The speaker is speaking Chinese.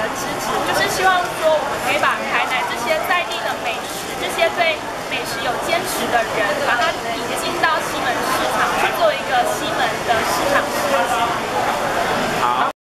的支持就是希望说我们可以把台南这些在地的美食这些对美食有坚持的人把它